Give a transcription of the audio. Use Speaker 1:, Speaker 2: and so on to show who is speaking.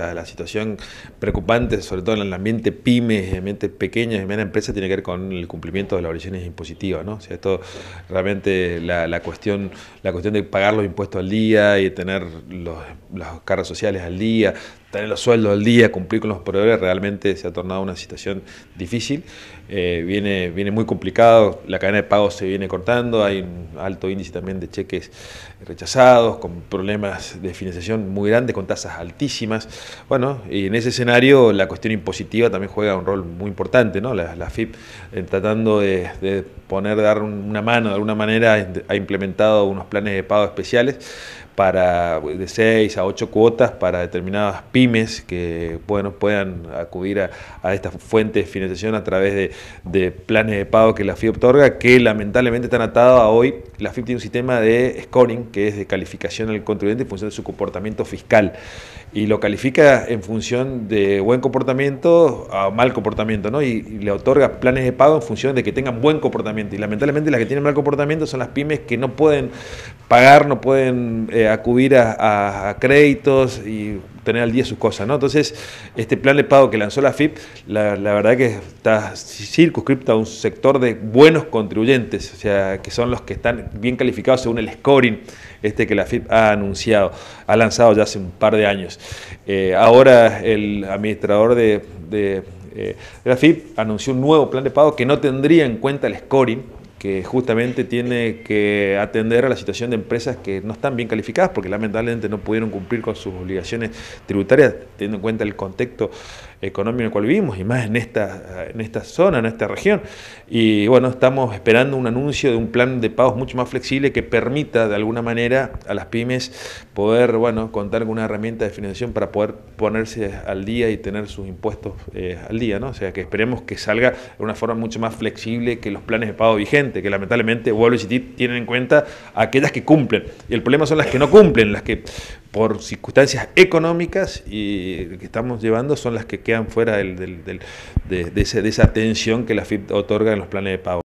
Speaker 1: La, situación preocupante, sobre todo en el ambiente pymes, ambiente pequeñas y medianas empresas, tiene que ver con el cumplimiento de las obligaciones impositivas, ¿no? O sea, esto realmente la, cuestión, la cuestión de pagar los impuestos al día y tener las cargas sociales al día, tener los sueldos al día, cumplir con los proveedores, realmente se ha tornado una situación difícil. Eh, viene, viene muy complicado, la cadena de pagos se viene cortando, hay un alto índice también de cheques rechazados, con problemas de financiación muy grandes, con tasas altísimas. Bueno, y en ese escenario la cuestión impositiva también juega un rol muy importante, ¿no? La, FIP, eh, tratando de, de poner, dar una mano de alguna manera, ha implementado unos planes de pago especiales para de 6 a 8 cuotas para determinadas pymes que bueno, puedan acudir a, a esta fuente de financiación a través de, planes de pago que la FIP otorga, que lamentablemente están atados a hoy. La FIP tiene un sistema de scoring, que es de calificación al contribuyente en función de su comportamiento fiscal, y lo califica en función de buen comportamiento a mal comportamiento, ¿no? y, le otorga planes de pago en función de que tengan buen comportamiento. Y lamentablemente las que tienen mal comportamiento son las pymes que no pueden pagar, no pueden... Eh, acudir a, créditos y tener al día sus cosas. ¿no? Entonces, este plan de pago que lanzó la FIP, la, verdad que está circunscripto a un sector de buenos contribuyentes, o sea, que son los que están bien calificados según el scoring este que la FIP ha anunciado, ha lanzado ya hace un par de años. Eh, ahora el administrador de, de eh, la FIP anunció un nuevo plan de pago que no tendría en cuenta el scoring, que justamente tiene que atender a la situación de empresas que no están bien calificadas porque lamentablemente no pudieron cumplir con sus obligaciones tributarias, teniendo en cuenta el contexto económico en el cual vivimos y más en esta, en esta zona, en esta región. Y bueno, estamos esperando un anuncio de un plan de pagos mucho más flexible que permita de alguna manera a las pymes poder bueno, contar con una herramienta de financiación para poder ponerse al día y tener sus impuestos eh, al día. ¿no? O sea que esperemos que salga de una forma mucho más flexible que los planes de pago vigentes, que lamentablemente, vuelvo a tienen en cuenta aquellas que cumplen. Y el problema son las que no cumplen, las que por circunstancias económicas y que estamos llevando son las que quedan fuera del, de, esa atención que la FIP otorga en los planes de pago.